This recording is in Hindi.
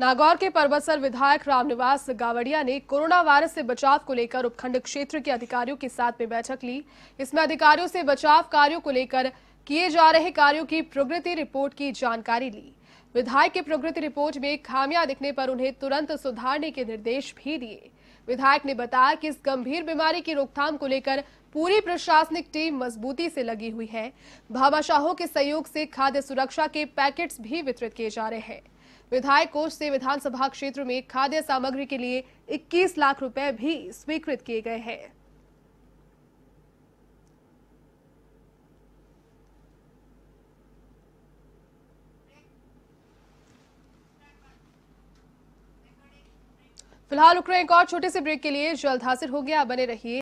नागौर के परबतसर विधायक रामनिवास गावड़िया ने कोरोना वायरस से बचाव को लेकर उपखंड क्षेत्र के अधिकारियों के साथ में बैठक ली। इसमें अधिकारियों से बचाव कार्यों को लेकर किए जा रहे कार्यों की प्रगति रिपोर्ट की जानकारी ली। विधायक की प्रगति रिपोर्ट में खामियाँ दिखने पर उन्हें तुरंत सुधारने के निर्देश भी दिए। विधायक ने बताया कि इस गंभीर बीमारी की रोकथाम को लेकर पूरी प्रशासनिक टीम मजबूती से लगी हुई है। भामाशाहों के सहयोग से खाद्य सुरक्षा के पैकेट्स भी वितरित किए जा रहे हैं। विधायक कोष से विधानसभा क्षेत्र में खाद्य सामग्री के लिए 21 लाख रुपए भी स्वीकृत किए गए हैं। फ़िलहाल रुक रहे एक और छोटे से ब्रेक के लिए। जल्द हाजिर हो गया, बने रहिए।